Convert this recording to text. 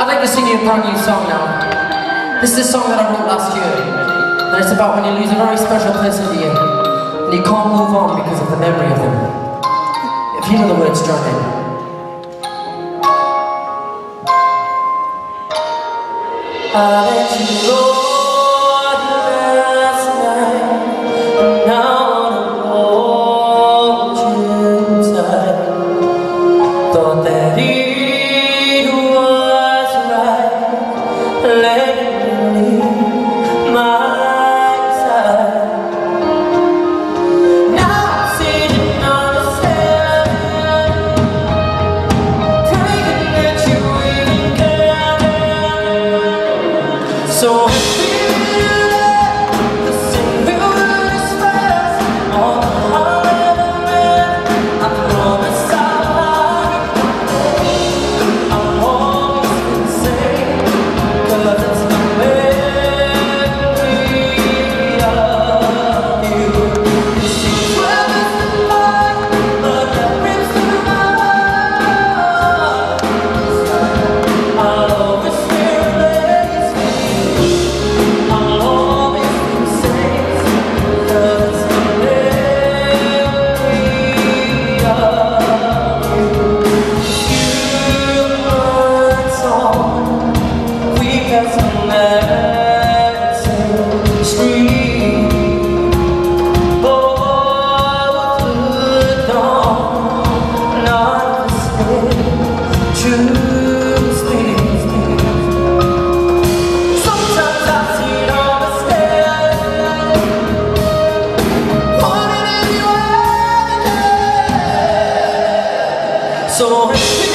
I'd like to sing you a brand new song now. This is a song that I wrote last year. And it's about when you lose a very special person to you. And you can't move on because of the memory of them. If you know the words, join in. I let you go そう